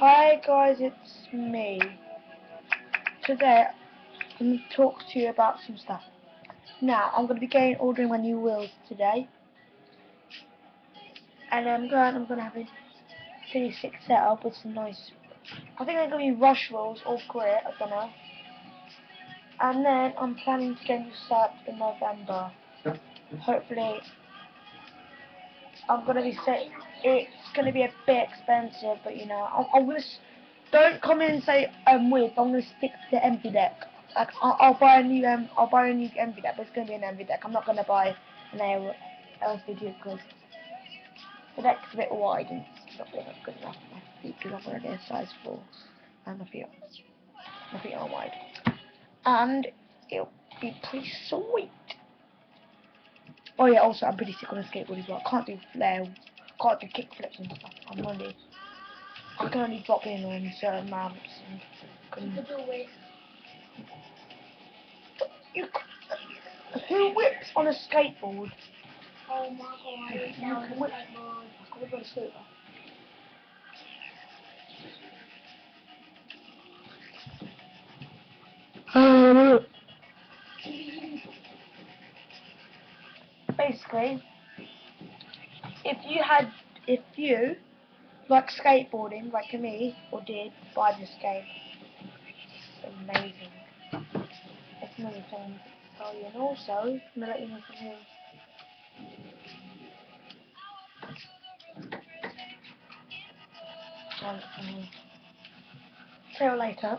Hi guys, it's me. Today, I'm going to talk to you about some stuff. Now, I'm going to be going ordering my new wheels today. And I'm going, I'm going to have a pretty sick setup with some nice, I think they're going to be rush wheels or grit, I don't know. And then I'm planning to get this up in November. Hopefully, I'm to be set, it's to be a bit expensive, but you know, I'm, I'm to, don't come in and say I'm weird, I'm to stick to the empty deck. Like, I'll, I'll buy a new, um, I'll buy a new empty deck, but it's to be an empty deck. I'm not to buy an LCD because the deck's a bit wide and it's not really good enough my feet because I'm already a size 4 and my feet, my feet are wide. And it'll be pretty sweet. Oh yeah, also I'm pretty sick on a skateboard as well. I can't do flare, can't do kick flips and stuff. I'm only, I can only drop in on certain ramps and can, you, who whips on a skateboard? Oh my god, You can whip. I could have scooter. Basically, if you had, if you like skateboarding like me or did buy this game, it's amazing. It's another thing tell you, and also I'm gonna let you know um, See you later.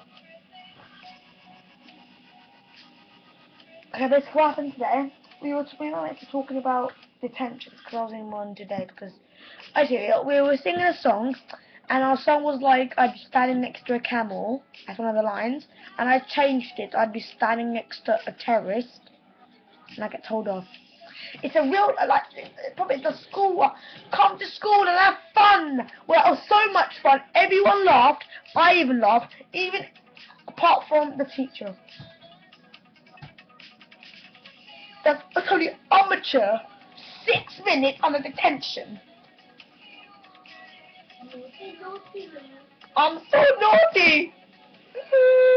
Okay, this what happened today. We were we were actually talking about detentions because I was in one today because actually we were singing a song and our song was like I'd be standing next to a camel as one of the lines and I changed it I'd be standing next to a terrorist and I get told off. It's a real like probably the school. Come to school and have fun. Well, it was so much fun. Everyone laughed. I even laughed. Even apart from the teacher. That's a totally amateur. Six minutes on a detention. I'm so naughty.